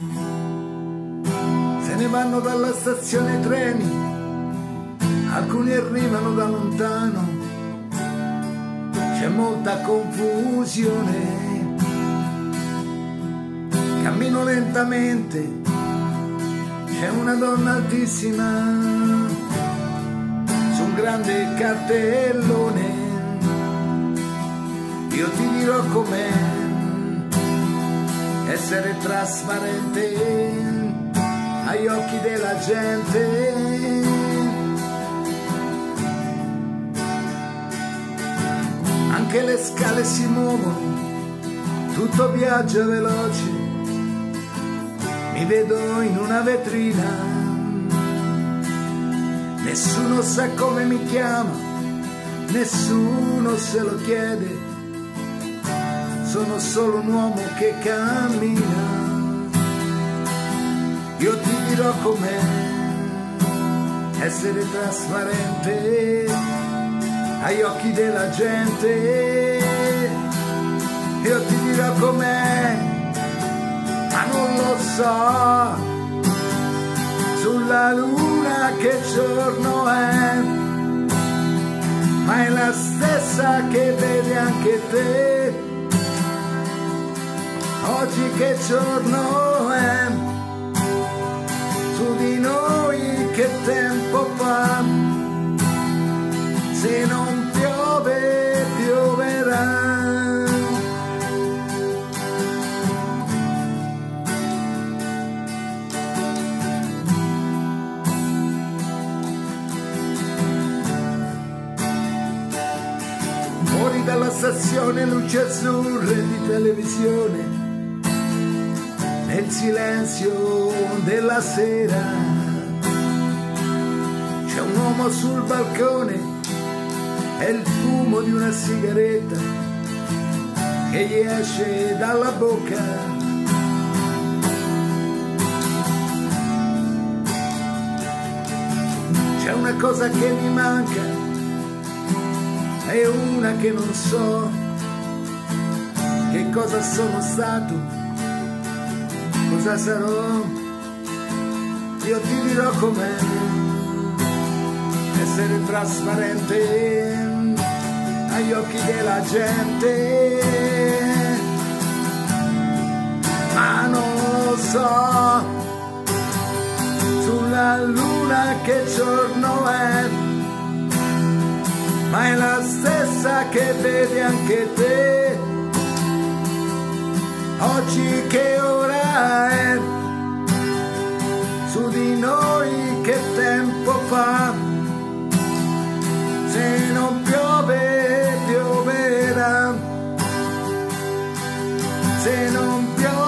Se ne vanno dalla stazione treni, alcuni arrivano da lontano, c'è molta confusione. Cammino lentamente, c'è una donna altissima su un grande cartellone. Io ti dirò com'è essere trasparente agli occhi della gente. Anche le scale si muovono, tutto viaggia veloce, mi vedo in una vetrina, nessuno sa come mi chiama, nessuno se lo chiede, sono solo un uomo che cammina io ti dirò com'è essere trasparente agli occhi della gente. Io ti dirò com'è, ma non lo so. Sulla luna che giorno è, ma è la stessa che vedi anche te. Che giorno è? su di noi che tempo fa. Se non piove, pioverà. Fuori dalla stazione luci azzurre di televisione nel silenzio della sera c'è un uomo sul balcone e il fumo di una sigaretta che gli esce dalla bocca. C'è una cosa che mi manca e una che non so che cosa sono stato cosa sarò, io ti dirò com'è. Essere trasparente agli occhi della gente, ma non lo so, sulla luna che giorno è, ma è la stessa che vedi anche te, oggi che ride su di noi che tempo fa? Se non piove pioverà. Se non piove